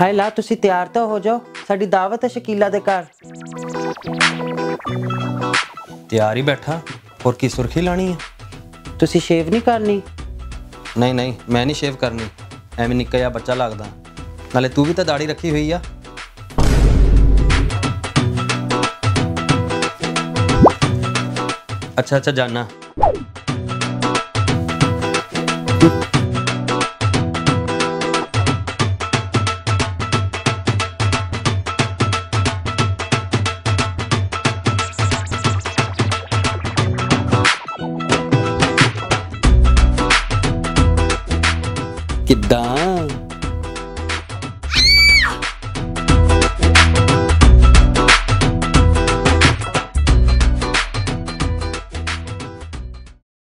ਹਾਏ ਲਾ ਤੁਸੀਂ ਤਿਆਰ ਤਾਂ ਹੋ ਜਾਓ। ਸਾਡੀ ਦਾਵਤ ਹੈ ਸ਼ਕੀਲਾ ਦੇ ਘਰ। ਤਿਆਰ ਹੀ ਬੈਠਾ। ਹੋਰ ਕੀ ਸੁਰਖੀ ਲਾਣੀ ਹੈ? ਤੁਸੀਂ ਸ਼ੇਵ ਨਹੀਂ ਕਰਨੀ? ਨਹੀਂ ਨਹੀਂ ਮੈਂ ਨਹੀਂ ਸ਼ੇਵ ਕਰਨੀ। ਐਵੇਂ ਨਿੱਕਾ ਜਿਹਾ ਬੱਚਾ ਲੱਗਦਾ। ਨਾਲੇ ਤੂੰ ਵੀ ਤਾਂ ਦਾੜੀ ਰੱਖੀ ਹੋਈ ਆ। ਅੱਛਾ ਅੱਛਾ ਜਾਨਾ। que dá.